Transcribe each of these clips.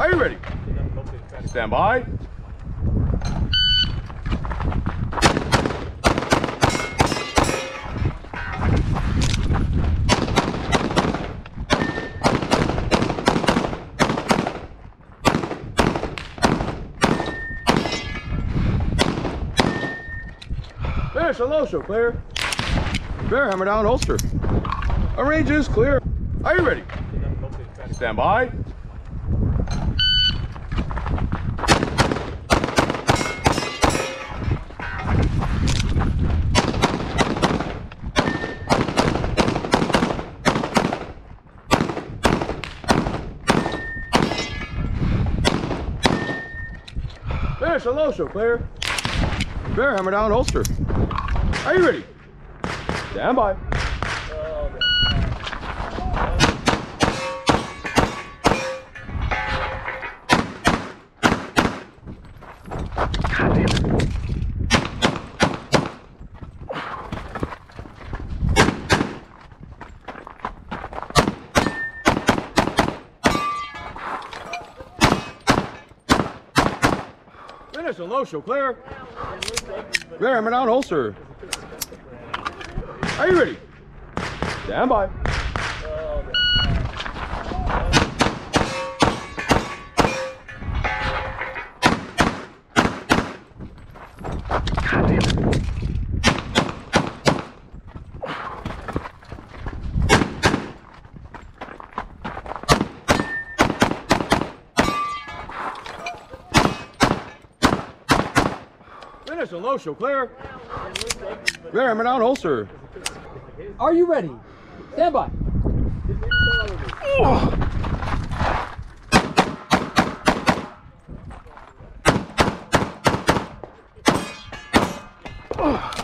Are you ready? Stand by. Finish, hello, show clear. Bear, hammer down, holster. Arrange is clear. Are you ready? Stand by. Finish, hello, show clear. Bear, hammer down, holster. Are you ready? Stand by. Finish, low show claire clear. Bear, hammer down, holster. Are you ready? Stand by. Finish, hello, show clear. Bear, hammer down, holster. Are you ready? Stand by. Oh. Oh.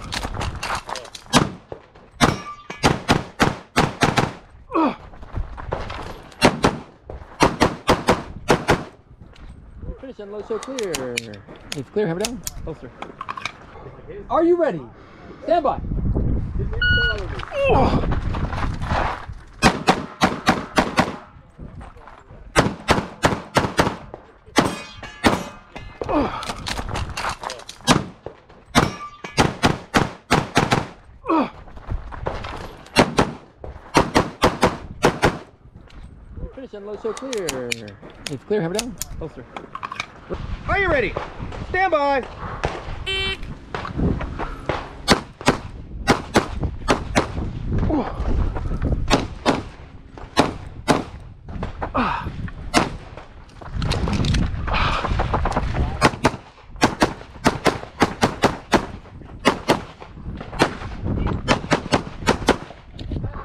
Finish and low so clear. It's clear, hammer down. Holster. Are you ready? Stand by. Finish and low so clear. It's clear, hammer down. Holster. Are you ready? Stand by.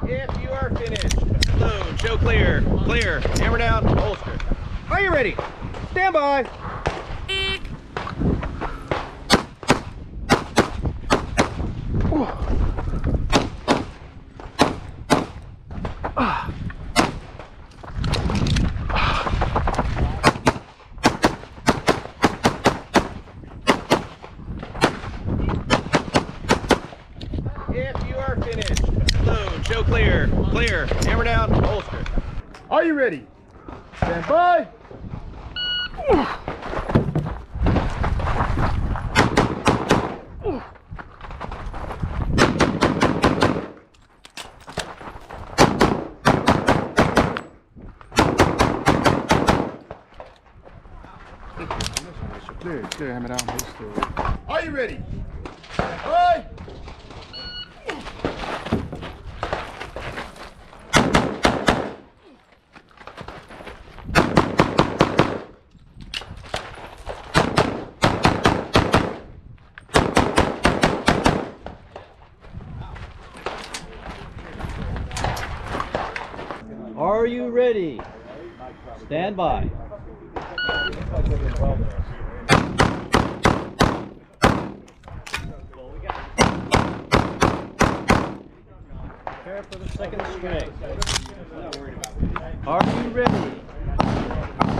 If you are finished, load, show clear, clear, hammer down, holster. Are you ready? Stand by. Clear, clear, hammer down, holster. Are you ready? Stand by. Clear, clear, hammer down, holster. Are you ready? Aye. Are you ready? Stand by. Prepare for the second string. Are you ready?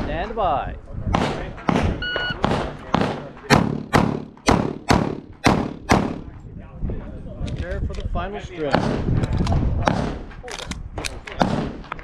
Stand by. Prepare for the final string.